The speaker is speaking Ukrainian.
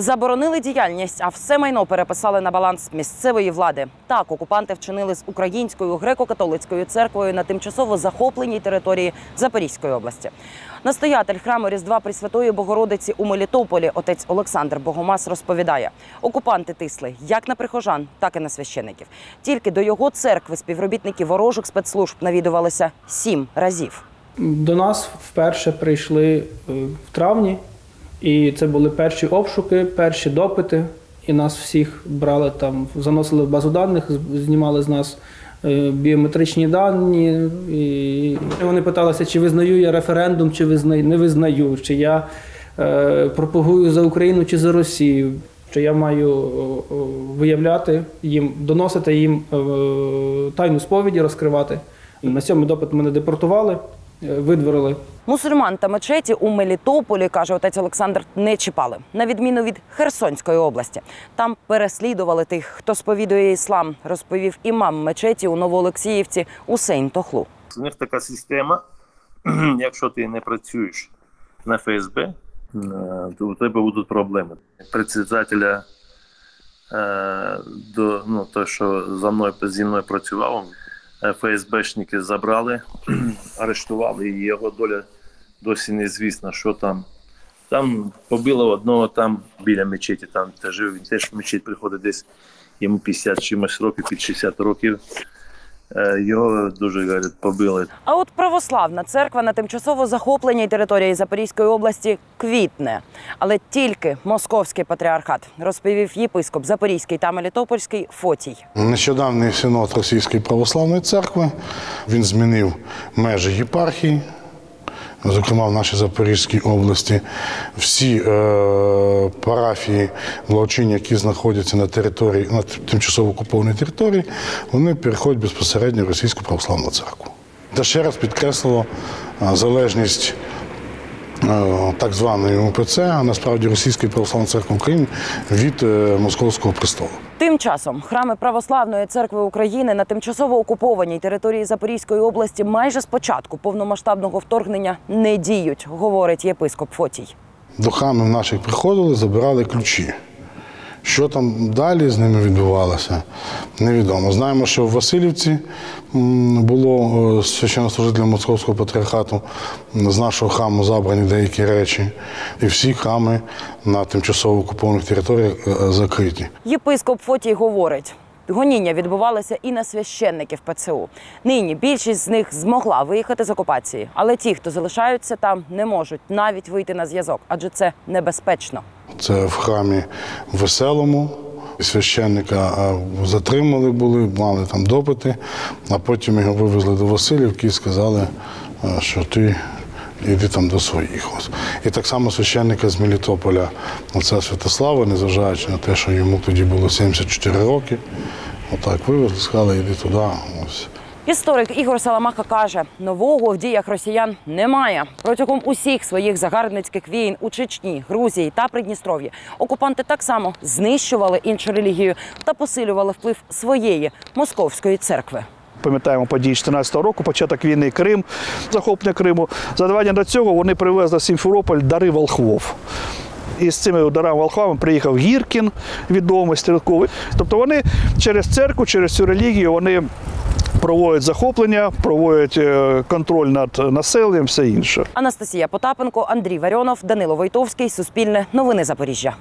Заборонили діяльність, а все майно переписали на баланс місцевої влади. Так окупанти вчинили з українською греко-католицькою церквою на тимчасово захопленій території Запорізької області. Настоятель храму Різдва Пресвятої Богородиці у Мелітополі, отець Олександр Богомаз, розповідає: окупанти тисли як на прихожан, так і на священиків. Тільки до його церкви співробітники ворожих спецслужб навідувалися сім разів. До нас вперше прийшли е, в травні, і це були перші обшуки, перші допити. І нас всіх брали там, заносили в базу даних, знімали з нас е, біометричні дані. І вони питалися, чи визнаю я референдум, чи визнаю, не визнаю, чи я е, пропагую за Україну чи за Росію. Чи я маю виявляти їм, доносити їм е, тайну сповіді, розкривати. На сьомий допит мене депортували, видворили Мусульман та мечеті у Мелітополі, каже отець Олександр, не чіпали, на відміну від Херсонської області. Там переслідували тих, хто сповідує іслам, розповів імам мечеті у Новоолексіївці Усейн Тохлу. У них така система, якщо ти не працюєш на ФСБ, е, то у тебе будуть проблеми. Председателя е, до ну, той, що за мною зі мною працював, е, ФСБшники забрали, арештували, і його доля досі незвісна, що там. Там побило одного там біля мечеті, там теж він теж в мечеть приходить десь йому 50 чимось років, під 60 років. Е, Його дуже говорять, побили. А от православна церква на тимчасово захопленій території Запорізької області квітне, але тільки московський патріархат, розповів єпископ Запорізький та Мелітопольський Фотій. Нещодавний синод Російської православної церкви він змінив межі єпархії. Зокрема, в нашій Запорізькій області всі е, парафії благочинні, які знаходяться на території на тимчасово окупованій території, вони переходять безпосередньо в Російську православну церкву. Та ще раз підкреслило е, залежність е, так званої УПЦ, а насправді Російської православної церкви України від е, Московського престолу. Тим часом храми Православної церкви України на тимчасово окупованій території Запорізької області майже з початку повномасштабного вторгнення не діють, говорить єпископ Фотій. До храмів наших приходили, забирали ключі. Що там далі з ними відбувалося, невідомо. Знаємо, що в Васильівці було е, священнослужителям Московського патріархату з нашого храму забрані деякі речі, і всі храми на тимчасово окупованих територіях е, закриті. Єпископ Фотій говорить. Гоніння відбувалося і на священників ПЦУ. Нині більшість з них змогла виїхати з окупації, але ті, хто залишаються там, не можуть навіть вийти на зв'язок, адже це небезпечно. Це в храмі Веселому. Священника затримали були, мали там допити, а потім його вивезли до Васильівки і сказали, що ти йди там до своїх. Ось. І так само священника з Мелітополя, отця Святослава, незважаючи на те, що йому тоді було 74 роки, отак вивезли, сказали, йди туди. Ось. Історик Ігор Саламаха каже, нового в діях росіян немає. Протягом усіх своїх загарбницьких війн у Чечні, Грузії та Придністров'ї окупанти так само знищували іншу релігію та посилювали вплив своєї московської церкви. Пам'ятаємо події 14 року, початок війни Крим, захоплення Криму. Задавання до цього вони привезли в Сімферополь дари волхвов. І з цими дарами волхвами приїхав Гіркін, відомий стрілковий. Тобто вони через церкву, через цю релігію вони проводять захоплення, проводять е, контроль над населенням, все інше. Анастасія Потапенко, Андрій Варіонов, Данило Войтовський. Суспільне новини Запоріжжя.